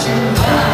to